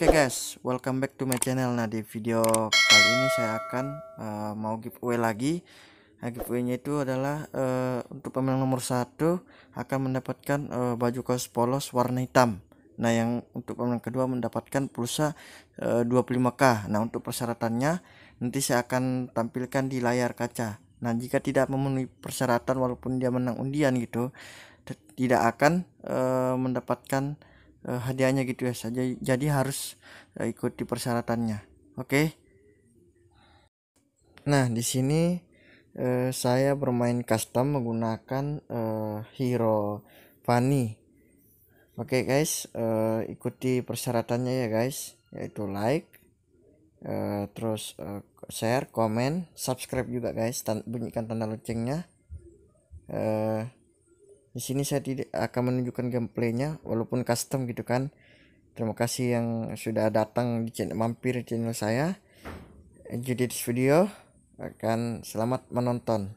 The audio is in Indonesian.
Oke okay guys, welcome back to my channel. Nah di video kali ini saya akan uh, mau giveaway lagi. Nah, giveaway-nya itu adalah uh, untuk pemenang nomor satu akan mendapatkan uh, baju kaos polos warna hitam. Nah yang untuk pemenang kedua mendapatkan pulsa uh, 25k. Nah untuk persyaratannya nanti saya akan tampilkan di layar kaca. Nah jika tidak memenuhi persyaratan walaupun dia menang undian gitu, tidak akan uh, mendapatkan uh, hadiahnya gitu ya saja. Jadi harus uh, ikuti persyaratannya. Oke? Okay? nah di sini uh, saya bermain custom menggunakan uh, hero funny oke okay, guys. Uh, ikuti persyaratannya ya guys. Yaitu like uh, terus uh, share komen subscribe juga guys. Bunyikan tanda loncengnya. Uh, di sini saya tidak akan menunjukkan gameplaynya walaupun custom gitu kan. Terima kasih yang sudah datang di channel mampir di channel saya. This video. Akan selamat menonton